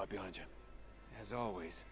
right behind you. As always.